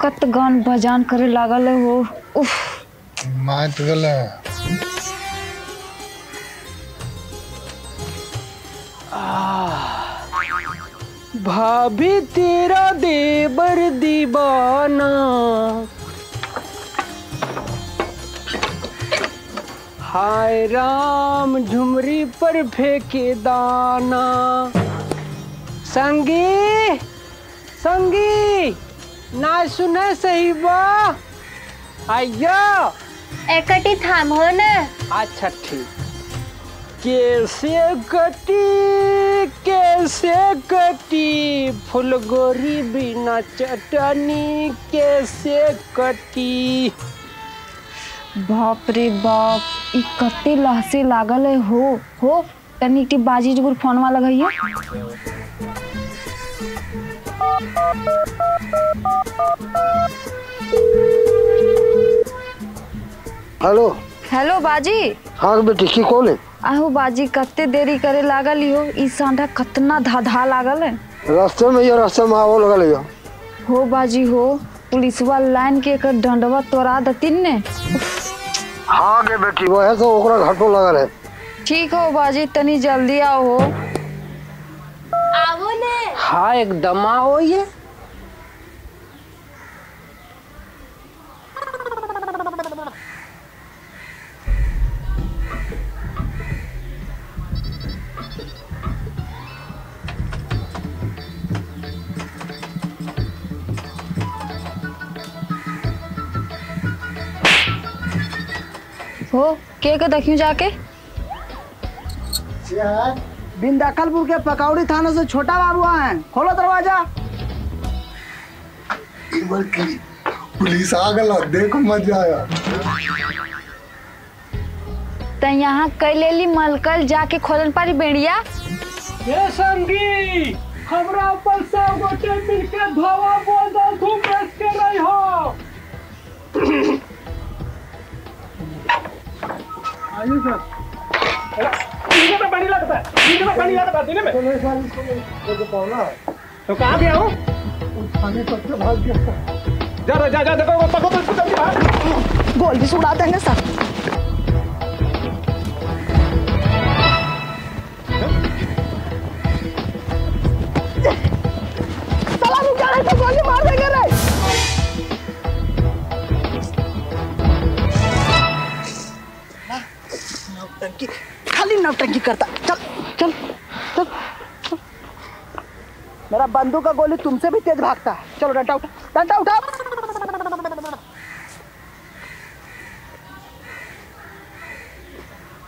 कत गान बजान करे लागल है वो। उफ। मात गले। भाभी तेरा देवर दीवाना। हाय राम झुमरी पर फेंके दाना। संगी संगी। ना सुने सही बा। आइयो। एकटी थांबव ना। अच्छा ठीक। कैसे कटी कैसे कटी? फुलगोरी बिना चटनी कैसे कटी? बाप रे बाप ई कते लहसे लागल है हो हो तनी टी बाजी जुगुर फोनवा लगाइए हेलो। हेलो बाजी। हाँ बेटी की कौन है? आहू बाजी कते देरी करे लागल हो ई सांडा कतना धाधा लागल है? रास्ते में ये रास्ते में आवो लगा लिया हो बाजी हो। पुलिसवा लाइन के एकर डंडवा तोड़ा दतिन ने? हाँ गे बेटी वो है तो ओकरा घाटो लगल है। ठीक हो बाजी तनी जल्दी आओ हो। आवो ना। हाँ एकदम आओ ये। हो के के देखियो जाके? बिंदाकलपुर के पकौड़ी थाने से छोटा बाबू आए हैं। खोलो दरवाज़ा। पुलिस आ गला देखो मज़ा आया। त यहाँ कई लेली मलकल जाके खोलन पारी बेड़िया? ये संगी हमरा ऊपर सब गोटे मिलके धोवा बोल दो तू बेच के रही हो आइए सर पानी लगता है पानी है दिन में तो कहाँ गया हूँ जा जा जा देखो वो पकड़ो तो इसको जल्दी बाहर गोल भी सुड़ा देंगे सर करता। चल चल चल। चल। मेरा बंदूक का गोली तुमसे भी तेज भागता है। चलो डंडा उठा डंडा उठा।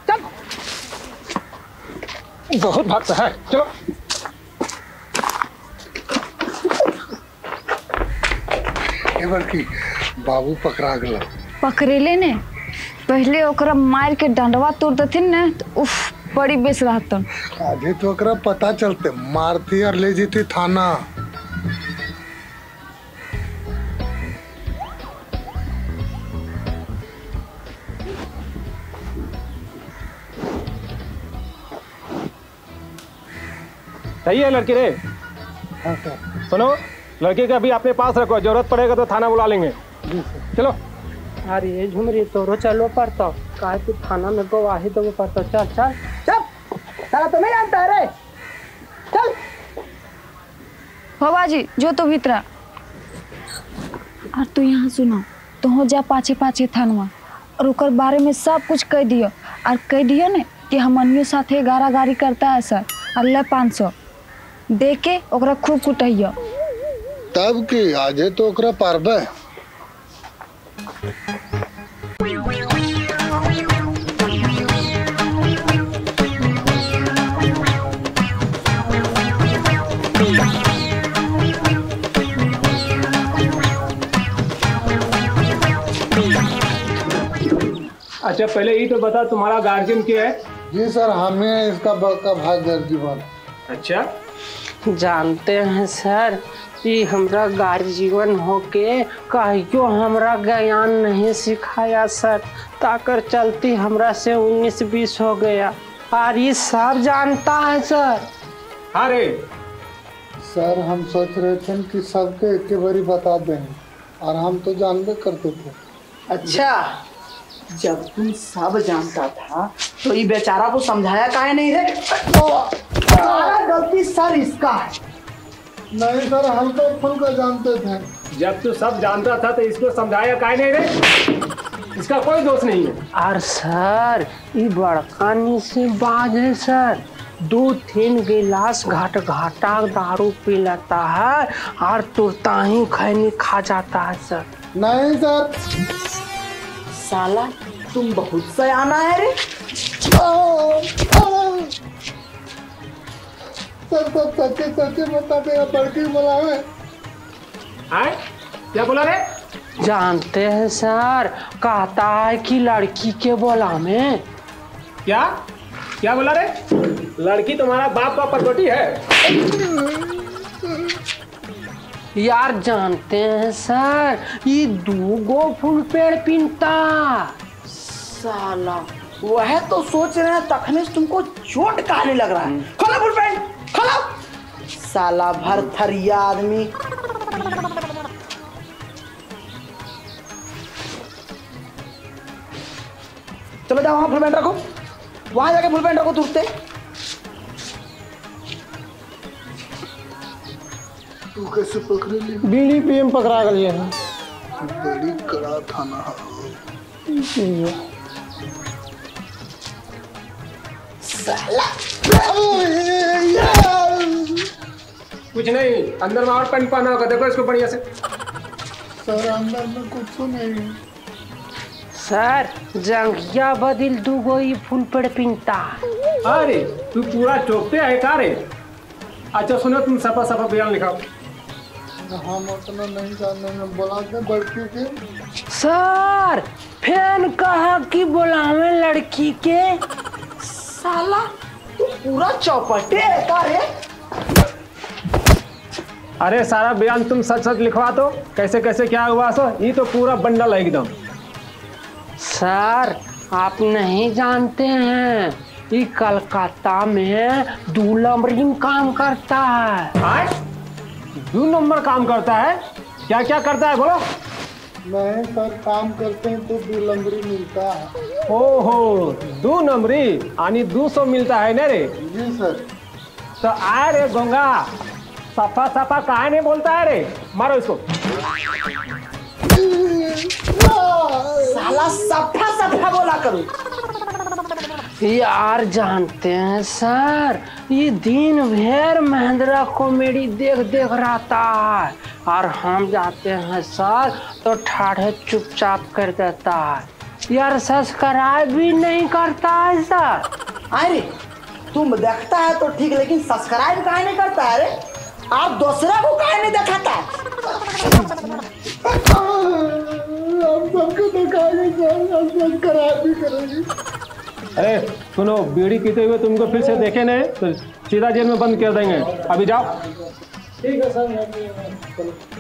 चल। बहुत भागता है। चलो। की बाबू पकड़ा गला। पकड़ेले ने पहले ओकरा मार के डंडवा तोड़ देथिन ने तो उफ। बड़ी बेस रहतन आधे तो ओकरा पता चलते मारती और ले जेती थाना। सही है लड़की रे। हाँ सर। सुनो लड़के के अभी अपने पास रखो ज़रूरत पड़ेगा तो थाना बुला लेंगे। चलो। अरे ये झुमरी तोरो चलो पड़ता काहे तू थाना में गवाही देवो पड़ता चल चल। चल साला तो जानता है रे चल। हो बाजी जो तो भीतरा। और तू यहाँ सुनो तो हो जा पाछे पाछे थानवा और ओकर बारे में सब कुछ कह दियो। और कह दियो ने कि हमनियो साथे गारा गारी करता है सर। अल्लाह पाँच सौ। दे के ओकरा खूब कुटैयो। तब की आजे तो ओकरा पारबे। अच्छा पहले ये तो बता तुम्हारा गार्जियन क्या है? जी सर हमें इसका बड़का भाई दर्जी बन अच्छा। जानते हैं सर कि हमरा गार्जियन होके कहियो हमरा ज्ञान नहीं सिखाया सर ताकर चलती हमरा से उन्नीस बीस हो गया। और ये सब जानता है सर? अरे सर हम सोच रहे थे कि सबके एक बारी बता देंगे और हम तो जानबे करते थे। अच्छा। जब तुम सब जानता था तो ये बेचारा को समझाया काहे नहीं रे? सारा गलती सर इसका है। नहीं सर हम तो फुल का जानते थे। जब तू सब जानता था तो इसको समझाया काहे नहीं रे? इसका कोई दोष नहीं है। और सर ये बड़कानी से बाज है सर। दो तीन गिलास घाट घाटा दारू पी लेता है और तुरता ही खैनी खा जाता है सर। नहीं सर। साला तुम बहुत सयाना है रे। सर सब सच्चे सच्चे बताते हैं बड़की बुलावे आए क्या बोला रे? जानते हैं सर कहता है कि लड़की के बोला में। क्या? क्या बोला रे? लड़की तुम्हारा बाप का प्रॉपर्टी है। यार जानते हैं सर ये दूगो फुल पेड़ पिनता साला वह तो सोच रहे हैं तखने से तुमको चोट कहने लग रहा है। खोलो फुल पैंट खोलो। साला भर थरिया आदमी। चलो जाओ वहाँ फुल पैंट रखो। वहाँ जाके फुल पैंट रखो तुरते तू कैसे पकड़े ली? बीड़ी पीएम पकड़ा गई है बड़ी कड़ा थाना। कुछ नहीं अंदर में और पेंट पहना होगा देखो इसको बढ़िया से। सर अंदर में कुछ नहीं। सर जंगिया बदिल दूगो ये फुल पेड़ पिनता अरे तू पूरा चौकते है का रे? अच्छा सुनो तुम सफ़ा सफ़ा बयान लिखाओ। हम उतना नहीं जानने में बोला के बड़की के। सर फ़ैन कहा कि बुलावे लड़की के? साला तू पूरा चौपटे है का रे। अरे सारा बयान तुम सच सच लिखवा दो। कैसे कैसे क्या हुआ सो ये तो पूरा बंडल है एकदम। सर आप नहीं जानते हैं ये कलकत्ता में दूलमरी काम करता है। आए? दो नंबर काम करता है। क्या क्या करता है बोलो। नहीं सर काम करते हैं तो बिलंबरी मिलता है। ओहो दो नंबरी यानी दो सौ मिलता है ना रे। जी सर। तो आए रे गोंगा सफ़ा सफ़ा कहा नहीं बोलता है रे? मारो इसको। साला सफ़ा सफ़ा बोला करूँ। यार जानते हैं सर। ये दिन भर महिंद्रा कॉमेडी देख देख रहता है। और हम जाते हैं सर तो ठाढ़े चुपचाप कर देता है। यार सब्सक्राइब भी नहीं करता है सर। अरे तुम देखता है तो ठीक लेकिन सब्सक्राइब कहा नहीं करता है रे? आप दूसरा को काहे नहीं दिखाता? है हम सबको दिखाएँगे सर हम सब खराब भी करेंगे। अरे सुनो बीड़ी पीते हुए तुमको फिर से देखे नहीं तो सीधा जेल में बंद कर देंगे। अभी जाओ। ठीक है सर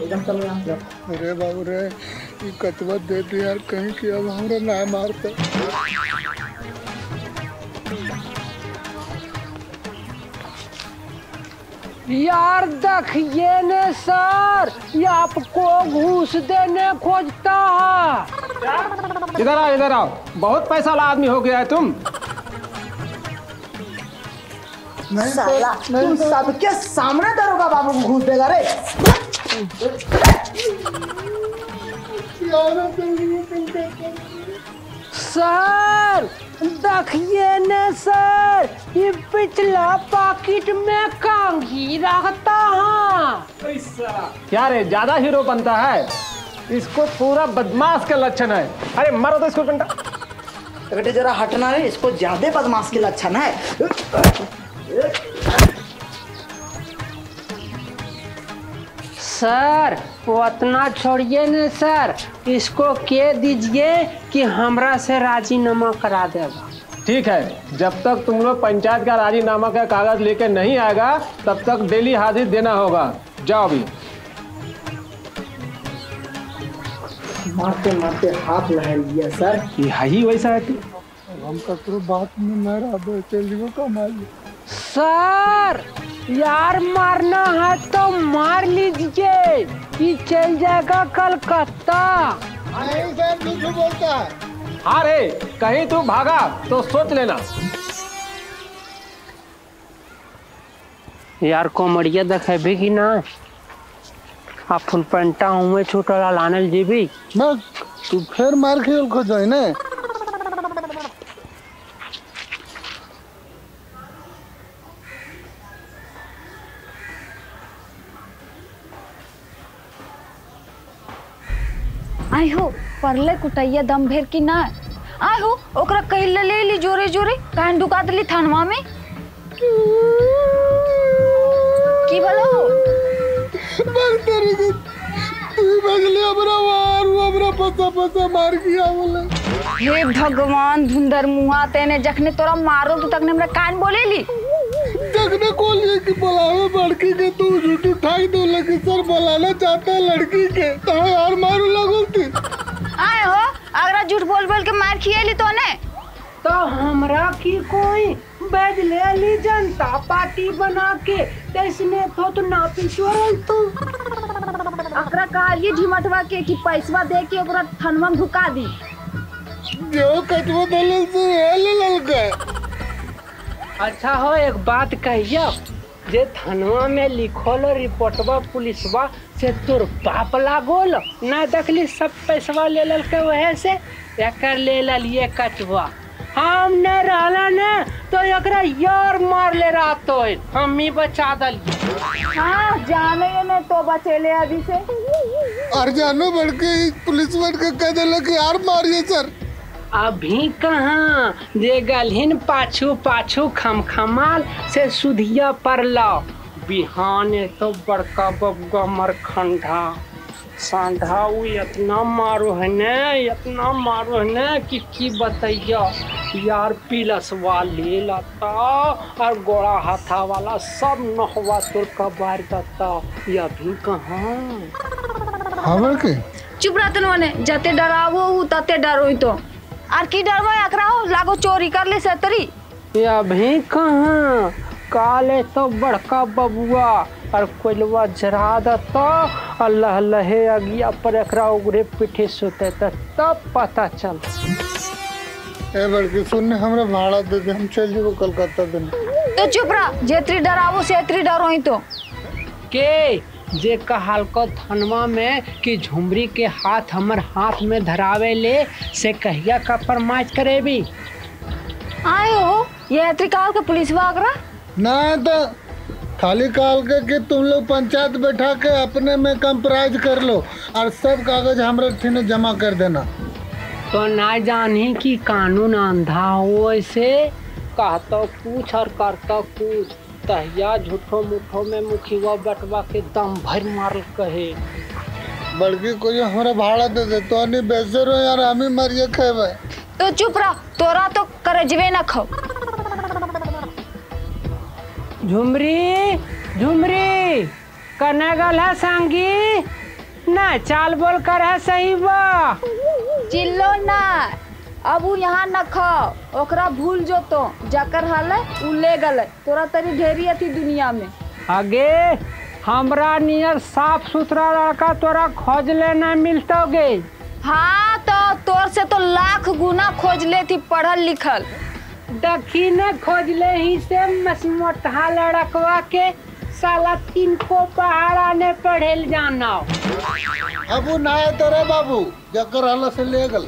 एकदम चल रहा अरे बाबू रे ये कचवा दे दे यार कहीं कि अब हमरा ना मारते। यार देखिए ने सर ये आपको घूस देने खोजता है। इधर आओ इधर आओ। बहुत पैसा वाला आदमी हो गया है तुम। नहीं साला। तुम सबके सामने दरोगा बाबू को घूस देगा रे। यार सर देखिए ने सर ये पिछला पॉकेट में कांगी रखता है? क्या रे ज़्यादा हीरो बनता है? इसको पूरा बदमाश के लक्षण है। अरे मारो तो इसको घंटा बेटे जरा हटना है इसको ज़्यादा बदमाश के लक्षण है। सर वो उतना छोड़िए ने सर। इसको के दीजिए कि हमरा से राजीनामा करा देगा। ठीक है जब तक तुम लोग पंचायत का राजीनामा का कागज़ लेके नहीं आएगा तब तक डेली हाजिर देना होगा। जाओ अभी। मारते मारते हाथ लहर लिया सर। ये है ही वैसा है हम ककरो बात में न रह कमाई। सर यार मारना है तो मार लीजिए कि चल जाएगा कलकत्ता। नहीं सर झूठ बोलता है। हाँ रे कहीं तू भागा तो सोच लेना। यार कॉमेडिया देखेबी कि ना? आ फुल पेंटा हुए छोटा लानल जीबी मैं तू फिर मार खेल खो जाए ने। हो परले कुटैया दम भेर की ना? आई हो ओकरा कहीं ले ले जोरे जोरे कान डुका दिली थानवा में। की बोलो मार तेरी की तू बगले हमरा मार वो हमरा पता पता मार किया बोले। हे भगवान धुंधर मुहा तेने जखने तोरा मारो तो तकने हमरा कान बोले ली जगने कॉल ये कि बुलावे लड़की के तू झूठ उठाई दो लगे सर बुलाना चाहता है लड़की के तो यार मारू हो अगर झूठ बोल बोल के मार खिएली तो ने तो हमरा की कोई बैज ले ली जनता पार्टी बना के? तेसने तो तू नापी चोरल तू। अकरा कहलिए झिमटवा के कि पैसवा दे के ओकरा थनवा में ढुका दी? जो कटवा दलल से हेल ललका? अच्छा हो एक बात कहियो। जे थानवा में लिखल रिपोर्टवा पुलिसवा से तोर बाप लागोल ना देखली सब पैसवा ले लल के वहे से? एकर ले ललिए कचवा हम न रहला ने तो एकरा यार मार ले रहा तो हम ही बचा दलिए हाँ जाने ये ने तो बचेले अभी से। और जानो बढ़ के पुलिस बढ़ के कह दिला कि यार मारिए सर। अभी कहाँ? जे गलहिन पाछू पाछू खमखमाल से सुधिया पर लाओ। बिहाने तो बड़का बबुआ मरखंडा सांधा उ इतना मारो है ने इतना मारो है ने कि की बतैया यार पिलसवा ले लाता और गोड़ा हाथा वाला सब नहवा तुर का बार देता ये अभी कहाँ? खबर के? चुप रहतन वने जते डरावो हूँ तते डरोई तो। आर की डरवा एकरा हो? लागो चोरी कर ले सतरी ये अभी कहाँ? काले तो बड़का बबुआ और कोयलवा जरा दता अल्लाह लहे अगिया पर एकरा उगरे पीठे सुते त तब पता चल। ए बड़की सुनने हमरा भाड़ा दे दे हम चल जेबो कलकत्ता दिन। तो चुप रह जेतरी डरावो से एतरी डरोई तो। के जे कहल को धनवा में कि झुमरी के हाथ हमर हाथ में धरावे ले से कहिया का फरमाइश करेबी? आए हो ये एतरी काल के पुलिसवा एकरा ना तो खाली काल के कि तुम लोग पंचायत बैठा के अपने में कंप्राइज कर लो और सब कागज़ हमरा ठिने जमा कर देना। तो ना जानी कि कानून अंधा हो ऐसे कहतो कुछ और करतो कुछ तहिया झूठो मुठो में मुखिया बटवा के दम भर मारल कहे। बड़की को जो हमरा भाड़ा दे दे तो नहीं बेचते रहो यार हम ही मरिए खेबे। तो चुप रह तोरा तो करजवे न खो झुमरी झुमरी कने गल है संगी? ना चाल बोल कर है सही बा। चिल्लो ना अब यहाँ न खो ओकरा भूल जो तो। जकर हाल उ ले गले तोरा तरी ढेरी अथी दुनिया में। आगे हमरा नियर साफ़ सुथरा लड़का तोरा खोज ले ना मिलतोगे। हाँ तो तोर से तो लाख गुना खोज ले थी पढ़ल लिखल। दखी ने खोज ले ही से मसमोटहा लड़कवा के साला तीन को पहाड़ा ने पढ़ेल जाना अब ना है तेरे बाबू जकर हल से ले गल।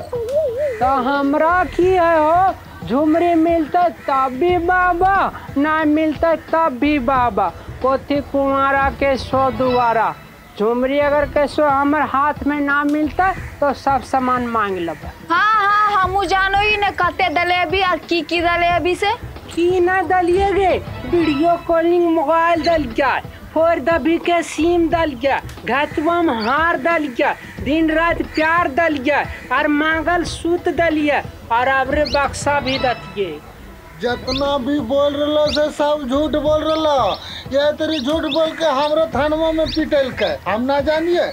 तो हमरा की है हो? झुमरी मिलते तब भी बाबा ना मिलते तब भी बाबा। पोथी कुमारा के सो दुआरा। झुमरी अगर कैसो हमर हाथ में ना मिलता तो सब सामान मांग लब। हाँ हाँ हम जानो ही ने कते दले अभी और की की दले अभी से। की ना दलिए गे? वीडियो कॉलिंग मोबाइल दल गया फोर दबी के सीम दल गया घचवा में हार दल गया दिन रात प्यार दल गया और मांगल सूत दलिए और अबरे बक्सा भी दतिए। जितना भी बोल रहा से सब झूठ बोल रहा ये तेरी झूठ बोल के हमरा थानवा में पिटल के हम ना जानिए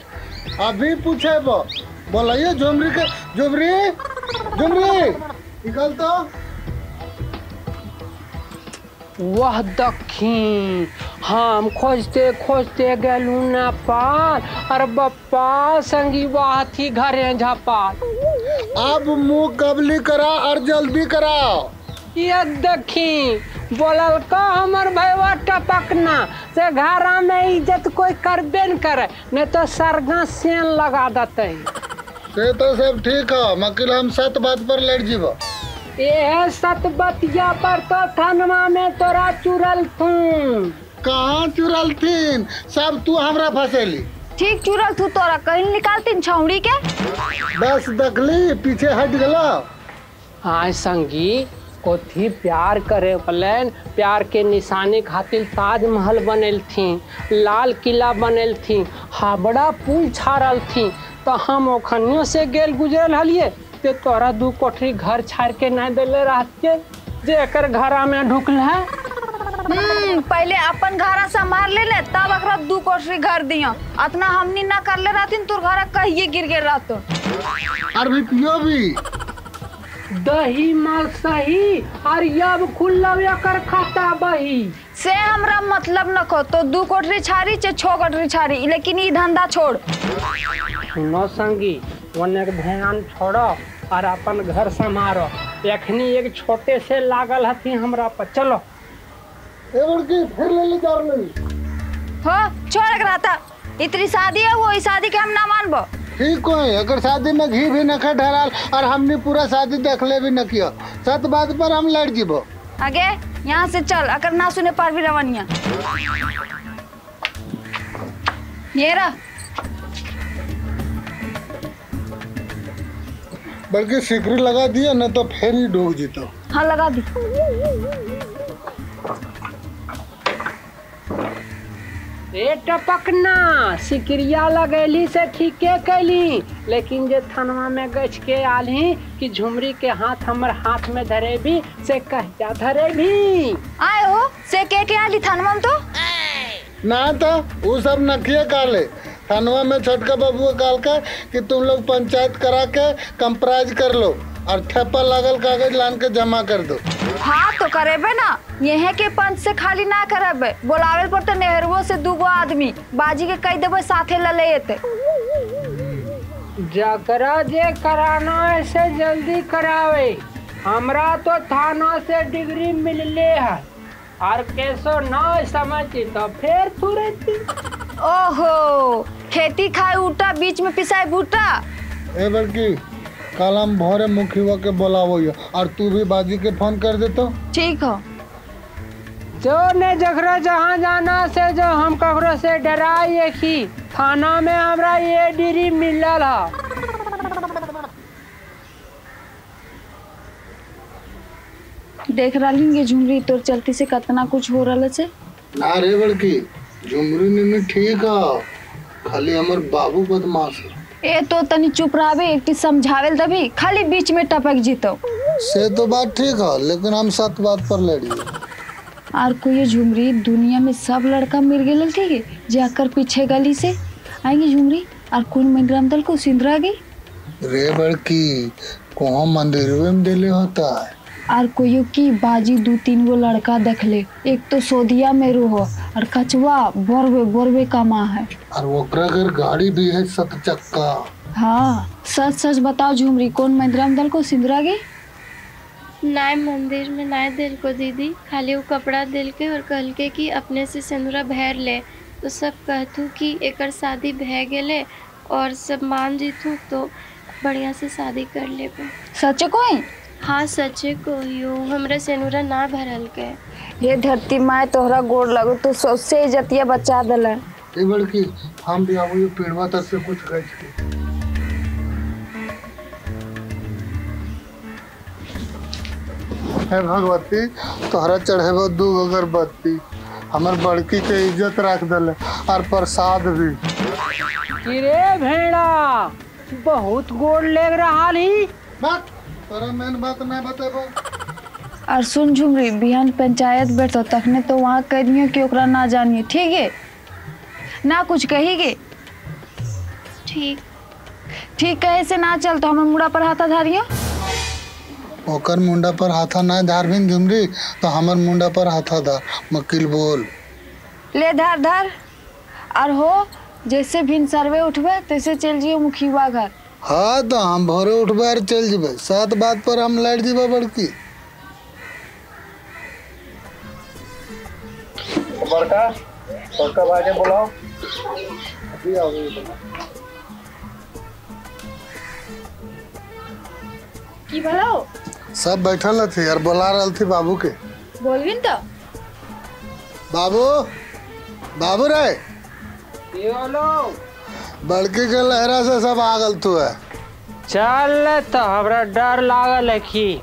अभी पूछे बो बोलाइए झुमरी के झुमरी? झुमरी? निकल तो। वह दक्षिण हम खोजते खोजते गेलू नेपाल और बप्पा संगी वाह थी घरे झपाल अब मुँह कबली करा और जल्दी कराओ। ये देखी बोलल का हमर भैया टपकना से घरा में इज़्ज़त कोई करबे न करे नहीं तो सरगा सेन लगा देते। से तो सब ठीक है मकिल हम सत बात पर लड़ जीव ये सत बतिया पर तो थनवा में तोरा चुरल तू कहाँ चुरल थीन सब तू हमरा फंसेली। ठीक चुरल तू तोरा कहीं निकालती छौड़ी के? बस दखली पीछे हट गला। हाँ संगी कोथी प्यार करे पलन प्यार के निशानी खातिर ताजमहल बनल थी लाल किला बनल थी हावड़ा पुल छाड़ल थी तो हम ओखनियों से गेल गुजरल हलिए ते तोरा दू कोठरी घर छाड़ के नहीं दिले रहते जे एकर घरा में ढुकल है। हम्म पहले अपन घरा संभाल ले ले तब अकरा दू कोठरी घर दिया। अतना हमनी ना कर ले रहती तोर घरा कहिए गिर गिर रहतो। भी पियो भी। दही माल सही और अब खुल्ला एकर खाता बही। से हमरा मतलब न को तो दू कोठरी छाड़ी चे छो कोठरी छाड़ी लेकिन ई धंधा छोड़। सुनो संगी ओने के ध्यान छोड़ो और अपन घर संभारो। एखनी एक छोटे से लागल हथी हमरा पर चलो। ए बड़की फिर ले ले जा रही हो। छोड़ के रहता। इतनी शादी है वो इस शादी के हम ना मानबो। ठीक है अगर शादी में घी भी न ढराल और हमने पूरा शादी देखले भी न किया सत बात पर हम लड़ जीबो। आगे यहाँ से चल अगर ना सुने पार भी रवनिया। ये रहा। बल्कि सिकरी लगा दिया न तो फिर ही डूब जीतो। हाँ लगा दी। ए टपकना सिकरिया लगैली से ठीके कैली लेकिन जे थनवा में गछ के आली कि झुमरी के हाथ हमर हाथ में धरेबी से कहिया धरेबी? आए हो से के के आली थनवा में तो? ना तो वो सब नखिए काले। थानवा में छोटका बबुआ काल का कि तुम लोग पंचायत करा के कंप्राइज कर लो और ठेपा लागल कागज़ लान के जमा कर दो। हाँ तो करेबे ना। यहे के पंच से खाली ना करेबे। बोलावे पर तो नेहरुओ से दूगो आदमी बाजी के कह देबे साथे लले एते। जकरा जे कराना है से जल्दी करावे। हमरा तो थाना से डिग्री मिलले है। और कैसो ना समझती तो फिर तुरंती ओहो खेती खाए उटा बीच में पिसाए भूटा। ए बड़की कल हम भोरे मुखिया के बोलावो यो। और तू भी बाजी के फ़ोन कर दे तो। ठीक हो। जो ने जखरा जहाँ जाना से जो हम ककरो से डराए की थाना में हमरा ये डिग्री मिलल है। देख रही के झुमरी तोर चलती से कितना कुछ हो रहा से? ना रे बड़की झुमरी ने ठीक है। खाली हमर बाबू बदमाश है। ए तो तनी चुप रहे एक समझावेल तभी खाली बीच में टपक जीतो। से तो बात ठीक है लेकिन हम सत बात पर लड़ी और कोई झुमरी दुनिया में सब लड़का मिल गए ठीक जाकर पीछे गली से? आएँगे झुमरी? और कौन मंदिर दल को सिंदरा गई? रे बड़की कहाँ मंदिर में दिले होता है। और कोई की बाजी दू तीन गो लड़का देख ले। एक तो सोदिया में रोह और कचवा बोरबे बोरबे का माँ है। और ओकरा घर गाड़ी भी है सत चक्का। हाँ सच सच बताओ झुमरी कौन मंदिर दल को सिंदरा गई नाय मंदिर में नाय दिल को दीदी खाली वो कपड़ा दिल के और कहल के कि अपने से सिंदूरा भैर ले। तो सब कहतू कि एकर शादी भै गए और सब मान जीतू तो बढ़िया से शादी कर लेबे। सच कोई? हाँ सचे कहियो हमरा सेनुरा ना भरल के ये धरती माए तोहरा गोड़ लगो तो सबसे इज्जतिया बचा दिला। ए बड़की हम भी आवो ये पेड़वा तक से कुछ गए हे भगवती तोहरा चढ़ेबो दू अगरबत्ती हमर बड़की के इज़्ज़त रख दले और प्रसाद भी। किरे भेड़ा बहुत गोड़ लेग रहा ही बात तोरा मेन बात नहीं बतेबो। और सुन झुमरी बिहान पंचायत बैठो तखने तो वहाँ कह दियो कि ओकरा ना जानिए ठीक है? ना कुछ कहीगे? ठीक। ठीक कहे से ना चल तो हमें मुड़ा पर हाथा धारियो? ओकर मुंडा पर हाथा ना धार भी झुमरी तो हमर मुंडा पर हाथा धार। मकील बोल। ले धार धार। और हो जैसे भिन सर्वे उठबे तैसे चल जियो मुखिया घर हाँ तो हम भोरे उठबे और चल जेबे। सात बात पर हम लड़ जेबे बड़की। बड़का बड़का भाई के बुलाओ। की भलो सब बैठल थे और बुला रही थी बाबू के बोलबिन तो। बाबू? बाबू रे? बड़की के लहरा से सब आगल तू है। चल तो हमरा डर लागल है कि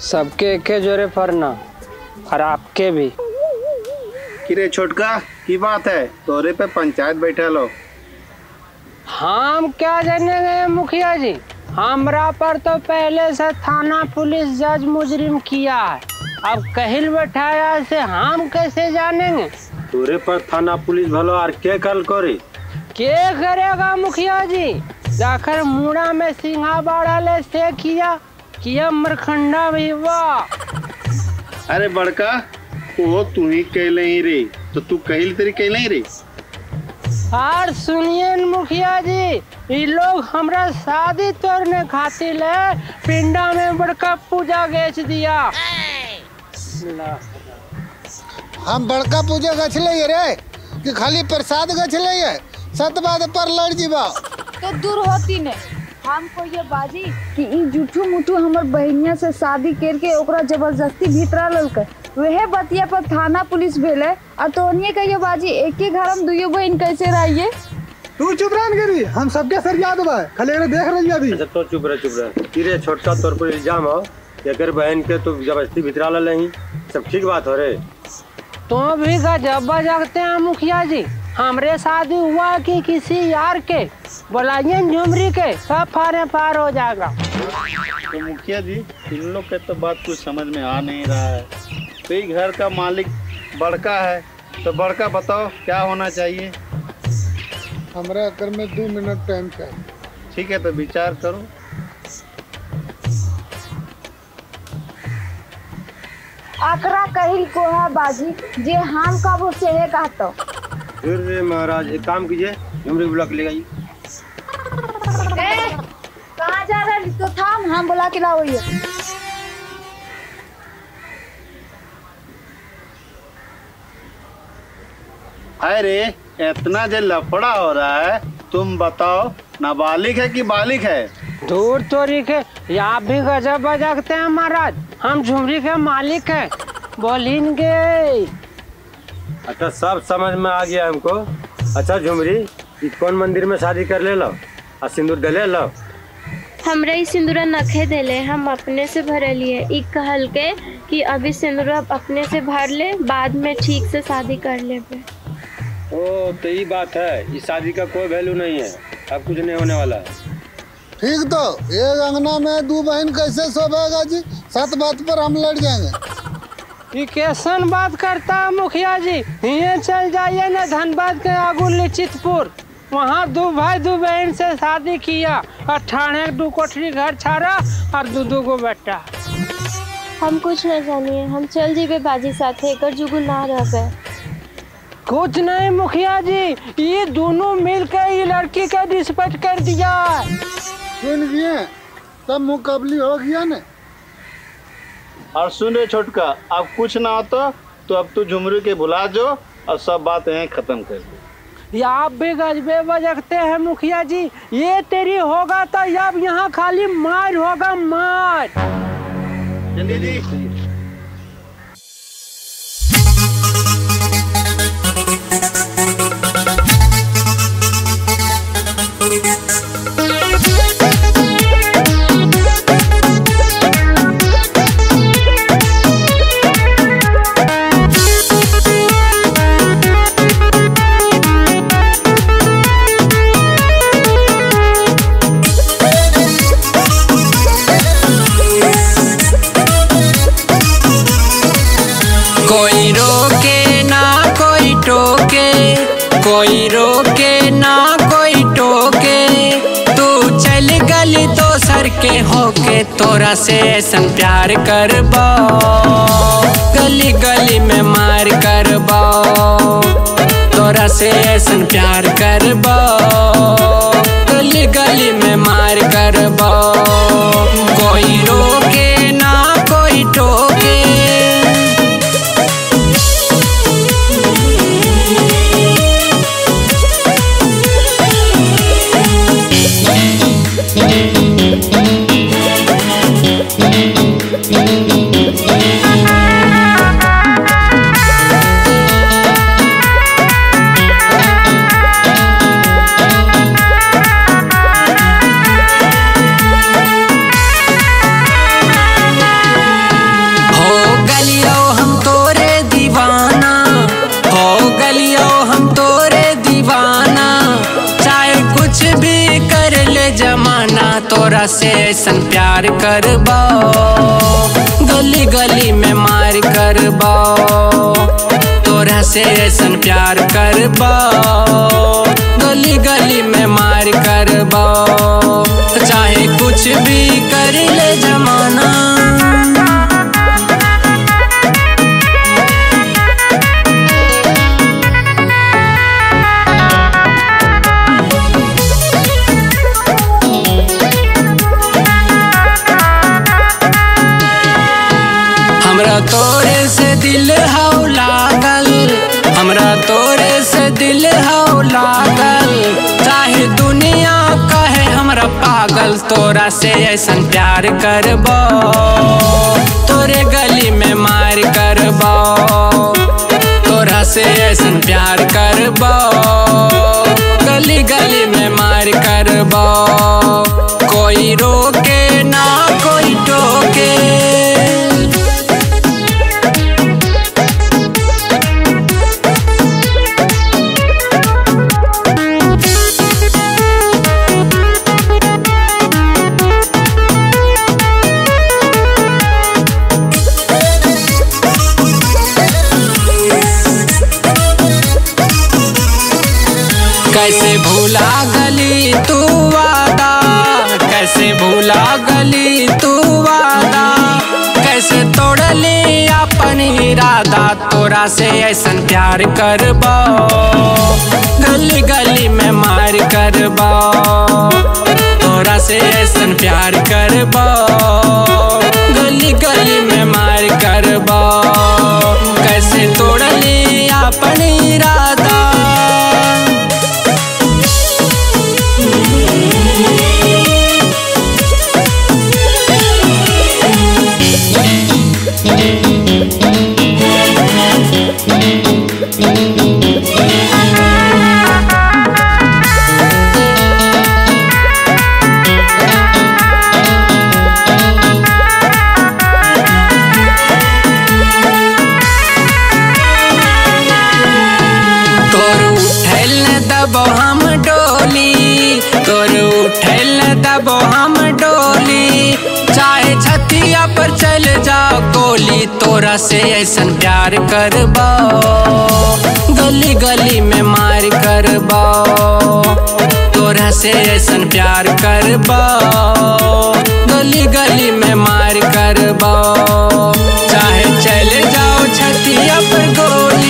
सबके एक जोरे पड़ना और आपके भी। किरे छोटका की बात है? तोरे पे पंचायत बैठे लो हम क्या जाने गए मुखिया जी? हमरा पर तो पहले से थाना पुलिस जज मुजरिम किया है। अब कहिल बैठाया से हम कैसे जानेंगे? तोरे पर थाना पुलिस भलो और के कल करे? के करेगा मुखिया जी? जाकर मुड़ा में सिंहा बाड़ा ले से किया किया मरखंडा भी वाह अरे बड़का वो तू ही कहले ही रे तो तू कहिल तेरी कहले ही रे? और सुनिए मुखिया जी ये लोग हमरा शादी तोड़ने खातिर ले पिंडा में बड़का पूजा बेच दिया। हम बड़का पूजा गछ ले रे कि खाली प्रसाद गछ ले सत बात पर लड़ जीबा। तो दूर होती ने। हमको ये बाजी कि ई जुठू मुठू हमर बहनिया से शादी करके ओकरा ज़बरदस्ती भीतरा ललके। वहे बतिया पर थाना पुलिस भेले और तोनिए कहिए बाजी एक ही घर हम दुइयो बहन कैसे रहिए तू चुप रह गिरी हम सबके सर याद बा खाली एकरा देख रही अभी अच्छा तो चुप रह चुप रह। तीरे छोटका तौर पर इल्ज़ाम हो अगर बहन के तो ज़बरदस्ती भितरा ला नहीं सब ठीक बात हो रे? तो भी गजब बजागते हैं मुखिया जी। हमरे शादी हुआ कि किसी यार के? बुलाइए झुमरी के सब फारे पार हो जाएगा। तो मुखिया जी इन लोग के तो बात कुछ समझ में आ नहीं रहा है। तो ये घर का मालिक बड़का है। तो बड़का बताओ क्या होना चाहिए? हमरा कर में दो मिनट टाइम चाहिए। ठीक है तो विचार करो। आकरा कहिल को है बाजी जे हम कब से है कहतो? फिर रे महाराज एक काम कीजिए झुमरी बुला के ले आइए। ए कहाँ जा रही तो थाम हम बुला के लाओ अरे इतना जो लफड़ा हो रहा है तुम बताओ नाबालिग है कि बालिग है? दूर तोरी के यहाँ भी गजब बजागते हैं महाराज। हम झुमरी के मालिक हैं। बोलेंगे। अच्छा सब समझ में आ गया हमको। अच्छा झुमरी कौन मंदिर में शादी कर ले लो? और सिंदूर डले लो हमरा ई सिंदूरा नखे देले हम अपने से भरलिए ई कहल के कि अभी सिंदूरा अपने से भर ले बाद में ठीक से शादी कर लेबे। ओ तो ये बात है इस शादी का कोई वैल्यू नहीं है। अब कुछ नहीं होने वाला। है ठीक तो एक अंगना में दो बहन कैसे सोभेगा जी? सत बात पर हम लड़ जाएँगे। ये कैसन बात करता है मुखिया जी? ये चल जाइए ना धनबाद के आगू लिचितपुर वहाँ दो भाई दो बहन से शादी किया। और ठाणे दो कोठरी घर छाड़ा और दो दो को बेटा। हम कुछ न जानिए हम चल जीबे बाजी साथे एकर जुगु ना रहबे कुछ नहीं मुखिया जी। ये दोनों मिलकर ये लड़की का रिस्पेक्ट कर दिया। सुन गए सब मुकाबली हो गया ने? और सुन रे छोटका अब कुछ ना हो तो तो अब तू झुमरी के भुला जो और सब बात यहीं खत्म कर दो। ये आप भी गजबे बजगते हैं मुखिया जी। ये तेरी होगा तो अब यहाँ खाली मार होगा मार। चलिए जी कोई से ऐसन प्यार करबो। गली गली में मार करबो। तोरा से ऐसन प्यार करबो। तोरा से ऐसन प्यार करबो। गली गली में मार करबो। तोरा से ऐसन प्यार करबो। गली गली में मार करबो। चाहे कुछ भी कर ले जमाना। तोरे से दिल हौ लागल। हमरा तोरे से दिल हौ लागल। चाहे दुनिया कहे हमरा पागल, तोरा से ऐसन प्यार करबो। तोरे गली में मार करबो। तोरा से ऐसन प्यार करबो। गली गली में मार करबो। कोई रोके ना कोई कैसे भूला गली तू वादा? कैसे भूला गली तू वादा? कैसे तोड़ तोड़ली अपन इरादा तोरा से ऐसन प्यार करबो। गली गली में मार करबो। तोरा से ऐसन प्यार करबो। गली गली में मार करबो। कैसे तोड़ तोड़ली अपन इरादा से ऐसा प्यार करबो। गली गली में मार करबो। तोरा से ऐसा प्यार करबो। गली गली में मार करबो। चाहे चले जाओ छतिया पर गोली।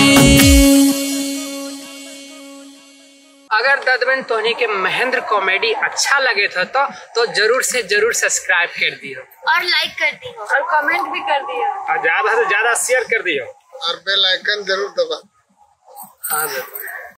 अगर ददवन तोहनी के महेंद्र कॉमेडी अच्छा लगे था तो तो ज़रूर से ज़रूर सब्सक्राइब कर दियो। और लाइक कर दियो। और कमेंट भी कर दियो। और ज़्यादा से ज़्यादा शेयर कर दियो। और बेल आइकन ज़रूर दबा हाँ